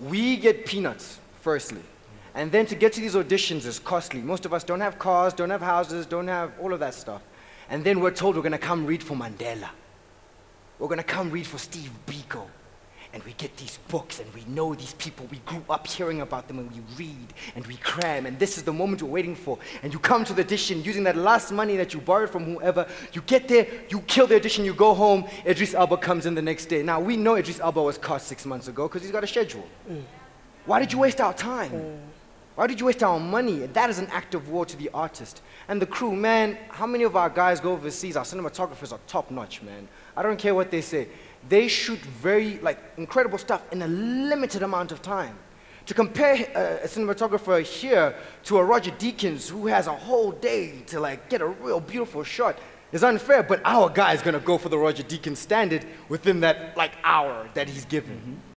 we get peanuts, firstly. And then to get to these auditions is costly. Most of us don't have cars, don't have houses, don't have all of that stuff. And then we're told we're gonna come read for Mandela. We're gonna come read for Steve Biko. And we get these books and we know these people. We grew up hearing about them and we read and we cram. And this is the moment we're waiting for. And you come to the audition using that last money that you borrowed from whoever. You get there, you kill the audition, you go home. Idris Elba comes in the next day. Now we know Idris Elba was caught six months ago because he's got a schedule. Mm. Why did you waste our time? Mm. Why did you waste our money? That is an act of war to the artist. And the crew, man, how many of our guys go overseas? Our cinematographers are top notch, man. I don't care what they say they shoot very, like, incredible stuff in a limited amount of time. To compare a, a cinematographer here to a Roger Deakins who has a whole day to, like, get a real beautiful shot is unfair, but our guy is gonna go for the Roger Deakins standard within that, like, hour that he's given. Mm -hmm.